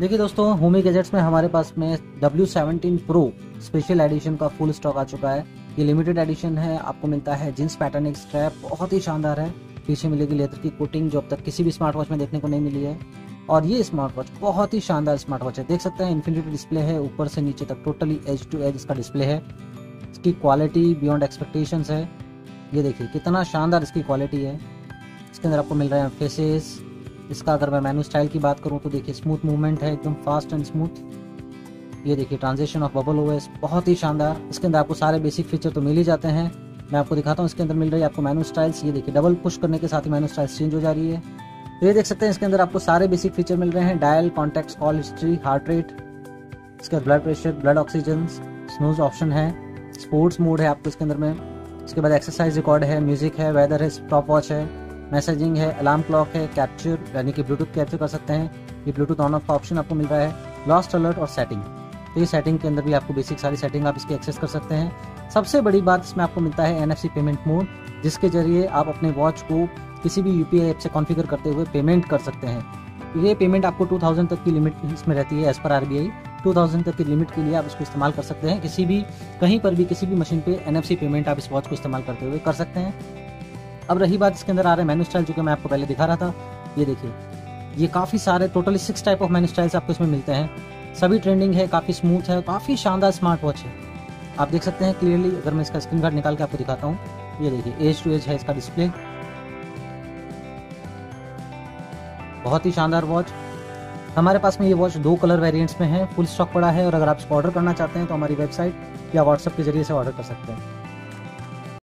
देखिए दोस्तों होमी गैजेट्स में हमारे पास में W17 Pro स्पेशल एडिशन का फुल स्टॉक आ चुका है। ये लिमिटेड एडिशन है, आपको मिलता है जींस पैटर्न एक स्ट्रैप बहुत ही शानदार है। पीछे मिलेगी लेदर की कोटिंग जो अब तक किसी भी स्मार्ट वॉच में देखने को नहीं मिली है। और ये स्मार्ट वॉच बहुत ही शानदार स्मार्ट वॉच है। देख सकते हैं इन्फिनिटी डिस्प्ले है, ऊपर से नीचे तक टोटली एज टू एज इसका डिस्प्ले है। इसकी क्वालिटी बियॉन्ड एक्सपेक्टेशंस है। ये देखिए, कितना शानदार इसकी क्वालिटी है। इसके अंदर आपको मिल रहे हैं फेसेस इसका अगर मैं मेनू स्टाइल की बात करूँ तो देखिए स्मूथ मूवमेंट है, एकदम फास्ट एंड स्मूथ ये देखिए ट्रांजेक्शन ऑफ़ बबल ओएस बहुत ही शानदार। इसके अंदर आपको सारे बेसिक फीचर तो मिल ही जाते हैं। मैं आपको दिखाता हूँ इसके अंदर मिल रही है आपको मेनू स्टाइल्स। ये देखिए डबल पुश करने के साथ ही मेनू स्टाइल्स चेंज हो जा रही है। तो ये देख सकते हैं इसके अंदर आपको सारे बेसिक फीचर मिल रहे हैं। Dial contact call history heart rate इसके blood pressure blood oxygen snooze option है। स्पोर्ट्स मोड है आपको इसके अंदर में। इसके बाद एक्सरसाइज रिकॉर्ड है म्यूज़िक है वेदर है स्टॉप वॉच है। मैसेजिंग है अलार्म क्लॉक है कैप्चर यानी कि ब्लूटूथ कैप्चर कर सकते हैं। ये ब्लूटूथ ऑन ऑफ़ का ऑप्शन आपको मिल रहा है। लॉस्ट अलर्ट और सेटिंग तो ये सेटिंग के अंदर भी आपको बेसिक सारी सेटिंग आप इसकी एक्सेस कर सकते हैं। सबसे बड़ी बात इसमें आपको मिलता है एनएफसी पेमेंट मोड जिसके ज़रिए आप अपने वॉच को किसी भी यूपीआई ऐप से कॉन्फ़िगर करते हुए पेमेंट कर सकते हैं। ये पेमेंट आपको 2000 तक की लिमिट इसमें रहती है एज पर आर 2000 तक की लिमिट के लिए आप इसको इस्तेमाल कर सकते हैं। किसी भी, कहीं पर भी, किसी भी मशीन पे एन पेमेंट आप इस वॉच को इस्तेमाल करते हुए कर सकते हैं। अब रही बात इसके अंदर आ रहे मेनू स्टाइल जो कि मैं आपको पहले दिखा रहा था। ये देखिए, ये काफ़ी सारे totally six type of menu styles आपको इसमें मिलते हैं। सभी ट्रेंडिंग है, काफ़ी स्मूथ है, काफ़ी शानदार स्मार्ट वॉच है। आप देख सकते हैं क्लियरली अगर मैं इसका स्क्रीन कार्ड निकाल के आपको दिखाता हूँ। ये देखिए एज टू एज है इसका डिस्प्ले बहुत ही शानदार वॉच हमारे पास में ये वॉच दो कलर वेरिएंट्स में है फुल स्टॉक पड़ा है, और अगर आप इसको ऑर्डर करना चाहते हैं तो हमारी वेबसाइट या व्हाट्सएप के ज़रिए से ऑर्डर कर सकते हैं।